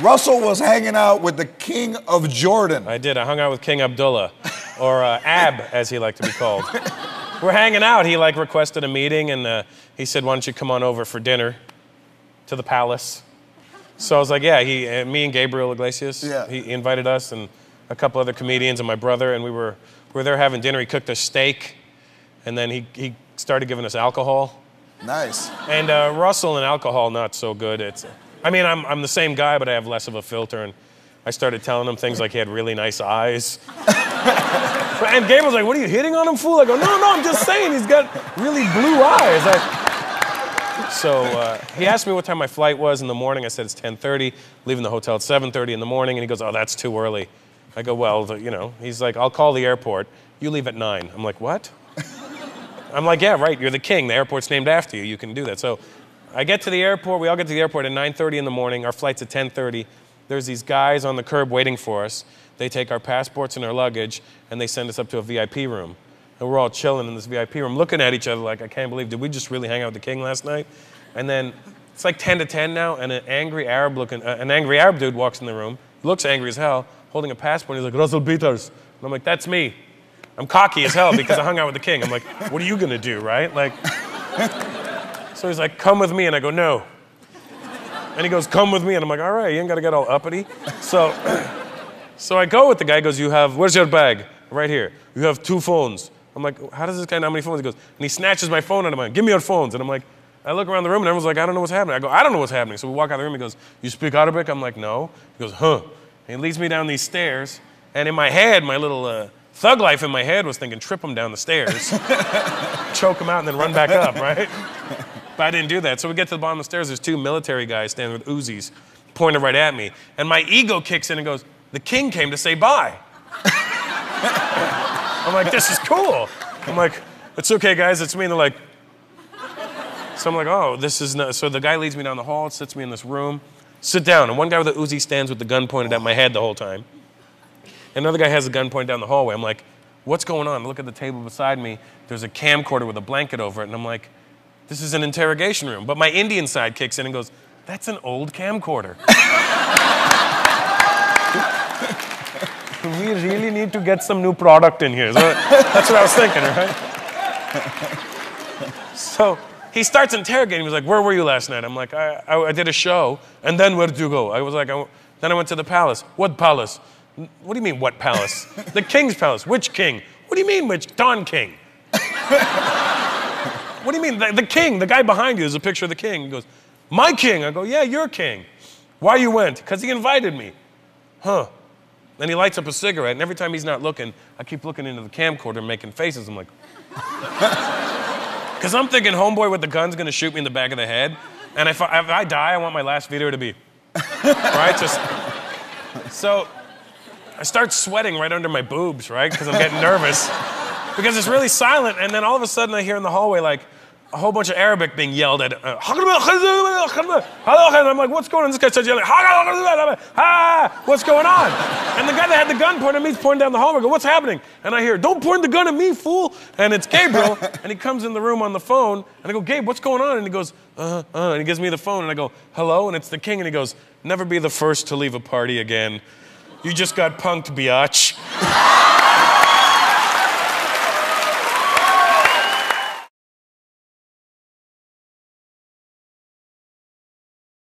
Russell was hanging out with the king of Jordan. I did. I hung out with King Abdullah, or uh, Ab, as he liked to be called. We're hanging out. He like requested a meeting, and uh, he said, "Why don't you come on over for dinner to the palace?" So I was like, "Yeah." He, uh, me and Gabriel Iglesias. Yeah. He invited us and a couple other comedians and my brother, and we were we were there having dinner. He cooked a steak, and then he he started giving us alcohol. Nice. And uh, Russell and alcohol not so good. It's, I mean, I'm I'm the same guy, but I have less of a filter. And I started telling him things like he had really nice eyes. and Gabe was like, "What are you hitting on him, fool?" I go, "No, no, I'm just saying he's got really blue eyes." I, so uh, he asked me what time my flight was in the morning. I said it's 10:30. Leaving the hotel at 7:30 in the morning, and he goes, "Oh, that's too early." I go, "Well, you know." He's like, "I'll call the airport. You leave at 9." I'm like, "What?" I'm like, yeah, right. You're the king. The airport's named after you. You can do that. So I get to the airport. We all get to the airport at 9:30 in the morning. Our flight's at 10:30. There's these guys on the curb waiting for us. They take our passports and our luggage, and they send us up to a VIP room. And we're all chilling in this VIP room, looking at each other like, I can't believe, did we just really hang out with the king last night? And then it's like 10 to 10 now, and an angry Arab looking, uh, an angry Arab dude walks in the room, looks angry as hell, holding a passport. He's like, Russell Peters. And I'm like, that's me. I'm cocky as hell because I hung out with the king. I'm like, what are you gonna do, right? Like, so he's like, come with me, and I go, no. And he goes, come with me, and I'm like, all right, you ain't gotta get all uppity. So, so I go with the guy. He goes, you have, where's your bag? Right here. You have two phones. I'm like, how does this guy know how many phones? He goes, and he snatches my phone out of my hand. Give me your phones. And I'm like, I look around the room, and everyone's like, I don't know what's happening. I go, I don't know what's happening. So we walk out of the room. He goes, you speak Arabic? I'm like, no. He goes, huh. And he leads me down these stairs, and in my head, my little uh, thug life in my head was thinking, trip him down the stairs, choke him out, and then run back up, right? But I didn't do that. So we get to the bottom of the stairs. There's two military guys standing with Uzis, pointed right at me. And my ego kicks in and goes, The king came to say bye. I'm like, This is cool. I'm like, It's okay, guys. It's me. And they're like, So I'm like, Oh, this is not. So the guy leads me down the hall, sits me in this room. Sit down. And one guy with a Uzi stands with the gun pointed at my head the whole time. Another guy has a gun pointed down the hallway. I'm like, What's going on? I look at the table beside me. There's a camcorder with a blanket over it. And I'm like, this is an interrogation room. But my Indian side kicks in and goes, That's an old camcorder. we really need to get some new product in here. So that's what I was thinking, right? So he starts interrogating me. He's like, Where were you last night? I'm like, I, I, I did a show. And then where did you go? I was like, I, Then I went to the palace. What palace? What do you mean, what palace? the king's palace. Which king? What do you mean, which? Don King. What do you mean? The, the king, the guy behind you is a picture of the king. He goes, My king. I go, Yeah, your king. Why you went? Because he invited me. Huh. Then he lights up a cigarette, and every time he's not looking, I keep looking into the camcorder making faces. I'm like, Because I'm thinking homeboy with the gun's gonna shoot me in the back of the head. And if I, if I die, I want my last video to be, right? Just, so I start sweating right under my boobs, right? Because I'm getting nervous. Because it's really silent, and then all of a sudden I hear in the hallway like a whole bunch of Arabic being yelled at. Uh, I'm like, what's going on? This guy starts yelling, ah, what's going on? And the guy that had the gun pointed at me is pointing down the hallway. I go, what's happening? And I hear, don't point the gun at me, fool. And it's Gabriel, and he comes in the room on the phone, and I go, Gabe, what's going on? And he goes, uh, uh, and he gives me the phone, and I go, hello, and it's the king, and he goes, never be the first to leave a party again. You just got punked, biatch.